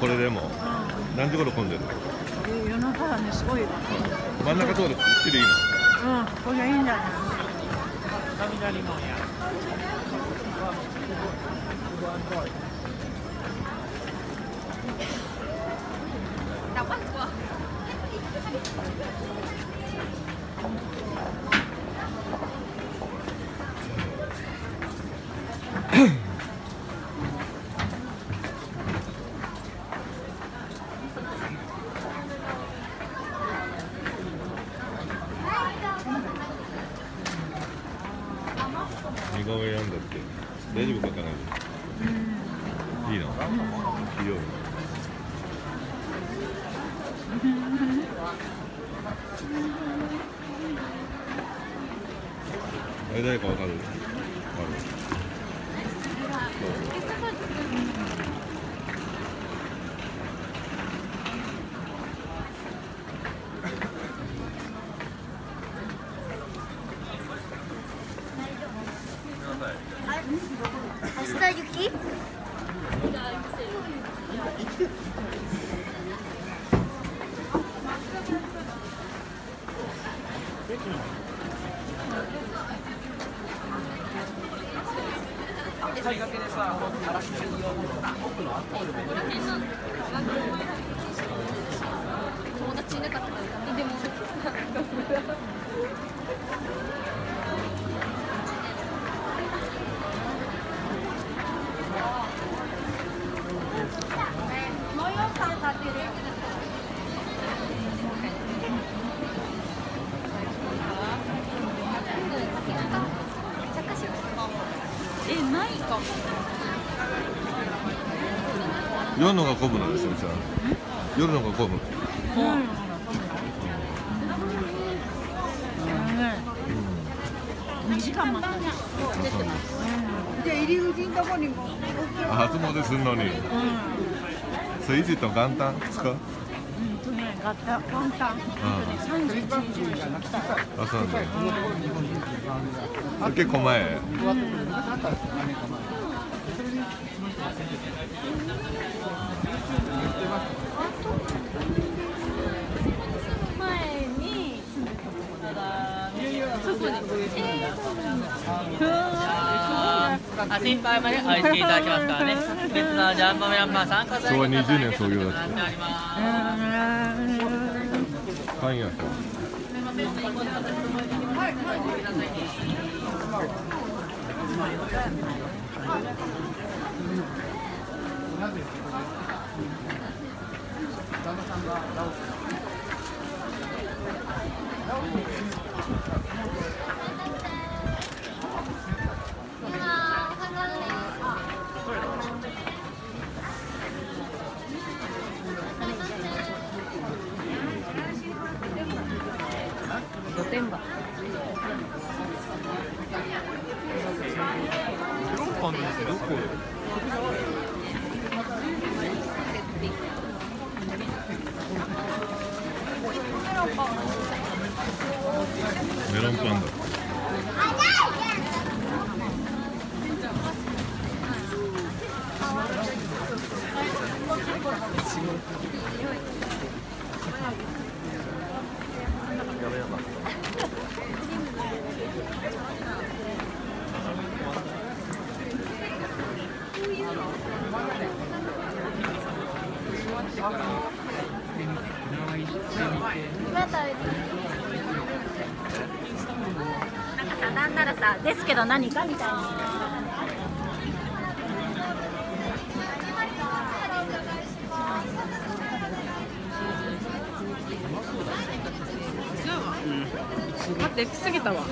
これでも。何時頃混んでるの？え夜中はねすごい。わ真ん中通るきりいいのうんこれがいいんじゃない雷門や似顔絵やんだって大丈夫かかな？いいの？いいよ。あれ誰かわかる？わかる明日雪夜のが混むのですよじゃあ夜のが混む。2時間待ったねじゃあ入り口のとこにも。あ初詣するのに。それいつ行ったの元旦？2日？うんとねガタ簡単31日に来たあそうなんだ。それ結構前。前に住んでたとこだそこにえー、そうなんだあ心配まで空いていただきますからね。別のジャンボメランマー参加昭和20年創業だってなっておりますパンメロンパンダ なんかさなんならさですけど何かみたい。な待って過ぎたわ。